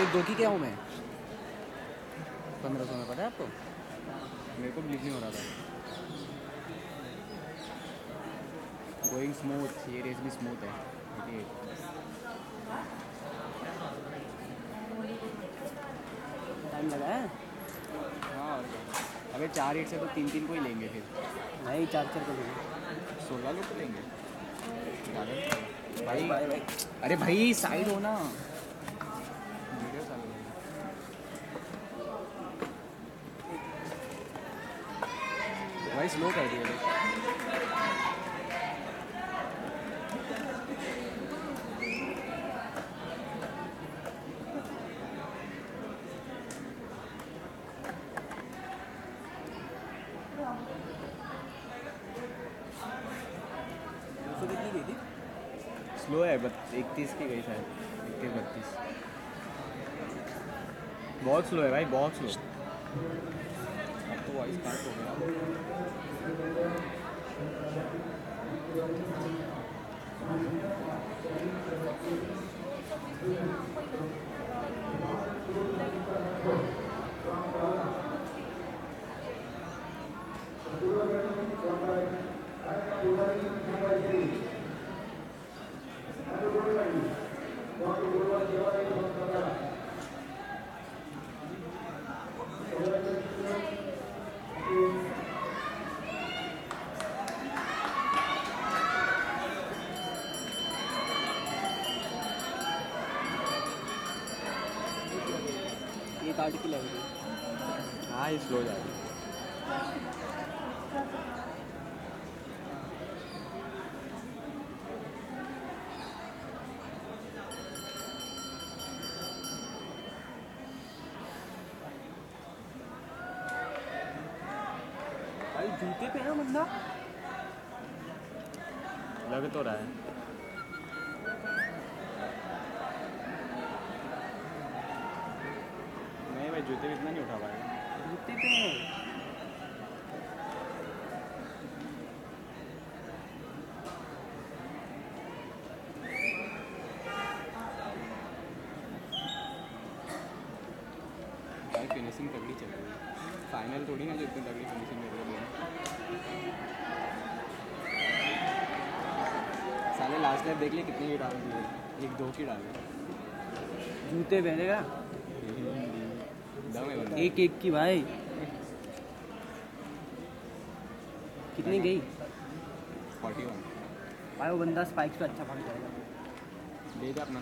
एक दो की क्या हूँ मैं? पंद्रह सौ में पता है आपको? मेरे को बिलीव नहीं हो रहा था। गोइंग स्मूथ ये रेस भी स्मूथ है। टाइम लगा है? हाँ अबे चार एट से तो तीन तीन को ही लेंगे फिर। नहीं चार चार को लेंगे। सोलह लोग को लेंगे। ज़्यादा भाई भाई अरे भाई साइड हो ना वीडियो चालू है। भाई स्लो कर दिया स्लो है बट इकतीस की गई शायद। इकतीस बत्तीस। बहुत स्लो है भाई बहुत स्लो अब तो वॉइस कट हो गया एक आठ की लग रही हाँ ये स्लो जा रही जूते पे है बंदा लग तो रहा है। जूते भी इतना नहीं उठा पाएगा जूते पे फिनिशिंग तगड़ी चल रही है। फाइनल थोड़ी ना जो इतनी तगड़ी फिनिशिंग मेरे को देना साले लास्ट टाइम देख लिए कितनी ही डाल दी है। एक दो की डाली जूते पहनेगा? है बंदा एक एक की भाई। कितनी गई? फोर्टी वन भाई वो बंदा स्पाइक पे अच्छा भाग जाएगा दे दे अपना